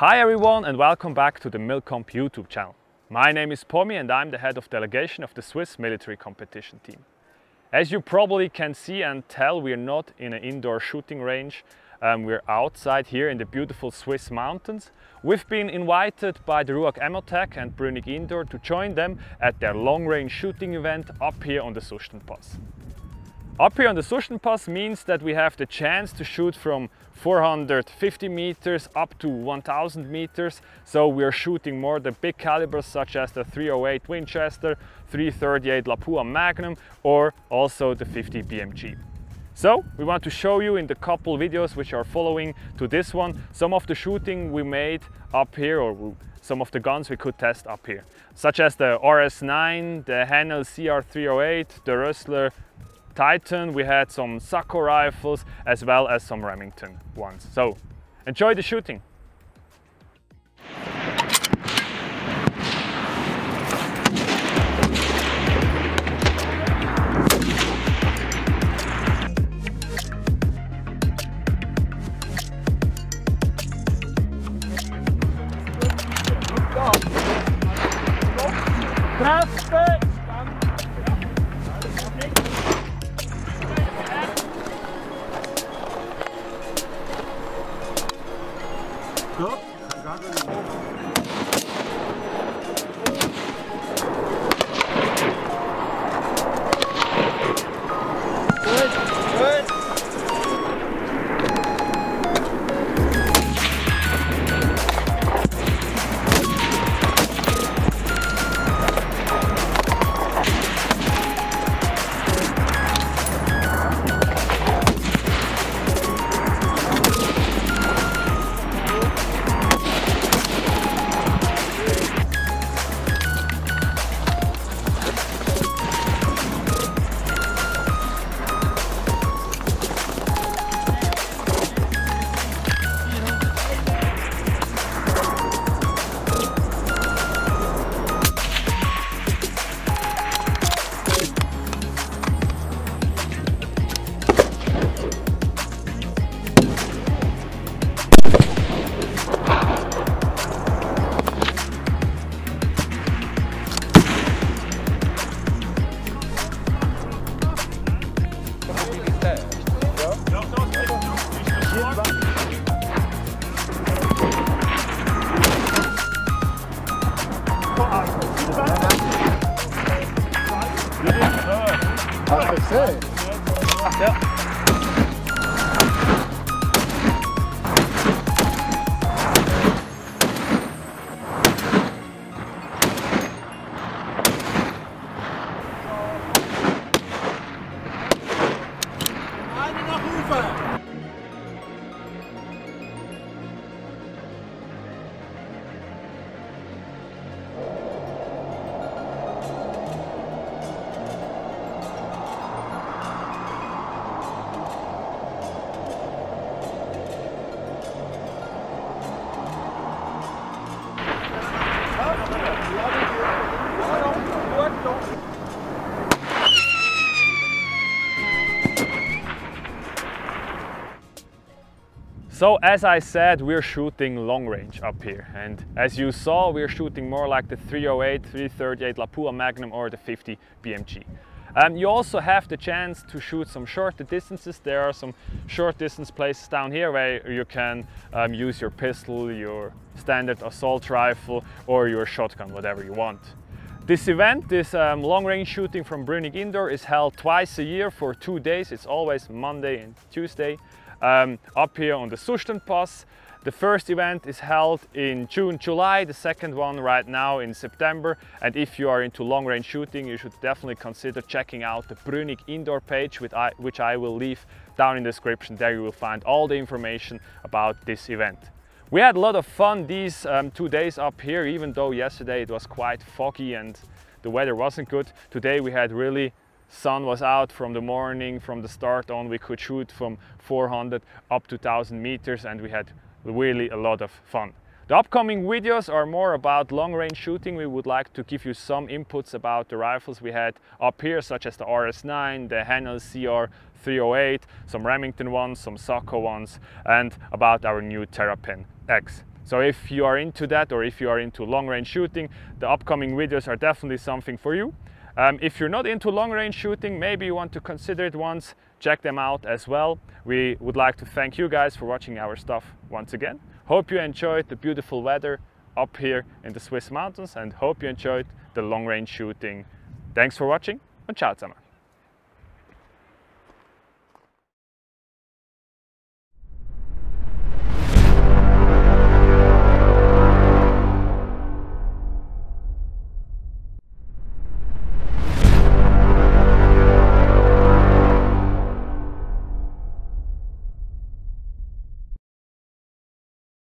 Hi everyone and welcome back to the Milcomp YouTube channel. My name is Pomi and I'm the head of delegation of the Swiss military competition team. As you probably can see and tell, we're not in an indoor shooting range. Um, we're outside here in the beautiful Swiss mountains. We've been invited by the RUAG Ammotec and Brünig Indoor to join them at their long-range shooting event up here on the Sustenpass. Up here on the Sustenpass means that we have the chance to shoot from 450 meters up to 1000 meters. So we are shooting more the big calibers such as the 308 Winchester, 338 Lapua Magnum or also the 50 BMG. So we want to show you in the couple videos which are following to this one some of the shooting we made up here or some of the guns we could test up here such as the RS9, the Haenel CR308, the Rössler Titan, we had some Sako rifles as well as some Remington ones. So enjoy the shooting. That's what I said. Yep. So as I said, we're shooting long range up here. And as you saw, we're shooting more like the 308, 338 Lapua Magnum or the 50 BMG. Um, you also have the chance to shoot some shorter distances. There are some short distance places down here where you can um, use your pistol, your standard assault rifle or your shotgun, whatever you want. This event, this um, long range shooting from Brünig Indoor is held twice a year for two days. It's always Monday and Tuesday um, up here on the Sustenpass. The first event is held in June, July, the second one right now in September. And if you are into long range shooting, you should definitely consider checking out the Brünig indoor page, which I, which I will leave down in the description. There you will find all the information about this event. We had a lot of fun these um, two days up here, even though yesterday it was quite foggy and the weather wasn't good. Today we had really sun was out from the morning, from the start on, we could shoot from 400 up to 1000 meters and we had really a lot of fun. The upcoming videos are more about long range shooting. We would like to give you some inputs about the rifles we had up here, such as the RS9, the Haenel CR308, some Remington ones, some Sako ones, and about our new Terrapin X. So if you are into that or if you are into long range shooting, the upcoming videos are definitely something for you. Um, if you're not into long range shooting, maybe you want to consider it once, check them out as well. We would like to thank you guys for watching our stuff once again. Hope you enjoyed the beautiful weather up here in the Swiss mountains and hope you enjoyed the long range shooting. Thanks for watching und ciao zusammen.